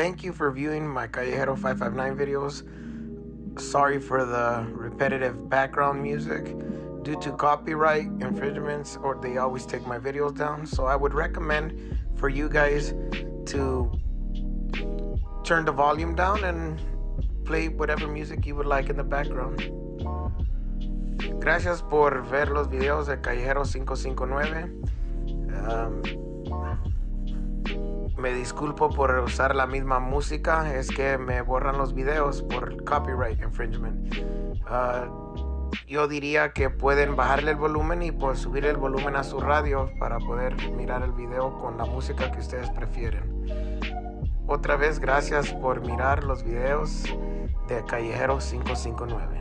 thank you for viewing my Callejero 559 videos. Sorry for the repetitive background music. Due to copyright infringements, or they always take my videos down. So I would recommend for you guys to turn the volume down and play whatever music you would like in the background. Gracias por ver los videos de Callejero 559. Um, me disculpo por usar la misma música, es que me borran los videos por copyright infringement. Uh, yo diría que pueden bajarle el volumen y pues subir el volumen a su radio para poder mirar el video con la música que ustedes prefieren. Otra vez gracias por mirar los videos de Callejero 559.